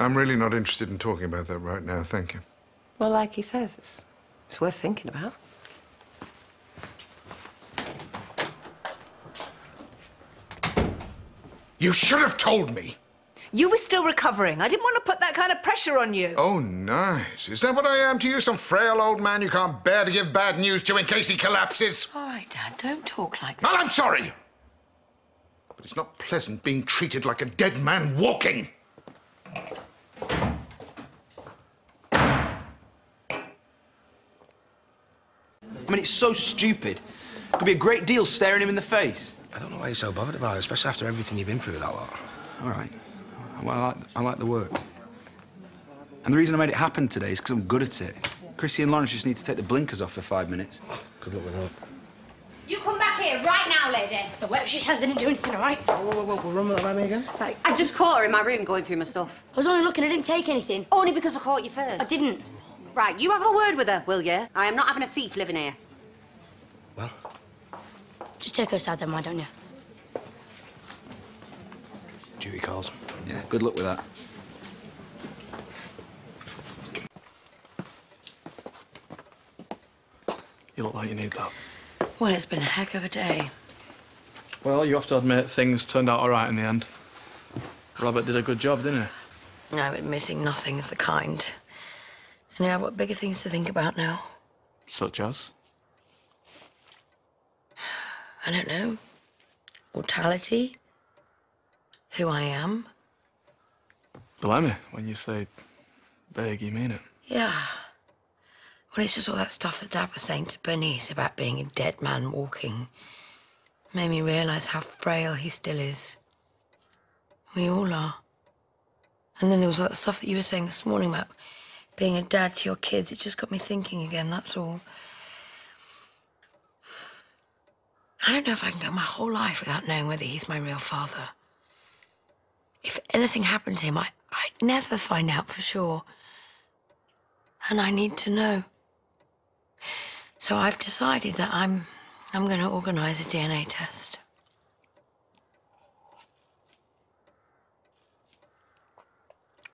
I'm really not interested in talking about that right now, thank you. Well, like he says, it's, it's worth thinking about. You should have told me. You were still recovering. I didn't want to put that kind of pressure on you. Oh, nice. Is that what I am to you? Some frail old man you can't bear to give bad news to in case he collapses? All right, Dad, don't talk like that. Well, I'm sorry. But it's not pleasant being treated like a dead man walking. I mean, it's so stupid. Could be a great deal staring him in the face. I don't know why you're so bothered about it, especially after everything you've been through with that lot. All right. Well, I like, I like the work. And the reason I made it happen today is because I'm good at it. Chrissie and Lawrence just need to take the blinkers off for five minutes. Good luck with that. You come back here right now, lady. The web she has didn't do anything, all right? Whoa, whoa, whoa, whoa, run with that by me again? Like, I just caught her in my room going through my stuff. I was only looking, I didn't take anything. Only because I caught you first. I didn't. Right, you have a word with her, will you? I am not having a thief living here. Well, Just take her side then, why don't you? duty calls. Yeah, good luck with that. You look like you need that. Well, it's been a heck of a day. Well, you have to admit things turned out all right in the end. Robert did a good job, didn't he? I'm admitting nothing of the kind. And I have got bigger things to think about now. Such as? I don't know. Mortality. Who I am. Blimey, when you say big, you mean it. Yeah. Well, it's just all that stuff that Dad was saying to Bernice about being a dead man walking. Made me realise how frail he still is. We all are. And then there was all that stuff that you were saying this morning about being a dad to your kids. It just got me thinking again, that's all. I don't know if I can go my whole life without knowing whether he's my real father. If anything happened to him, I, I'd never find out for sure. And I need to know. So I've decided that I'm I'm going to organize a DNA test.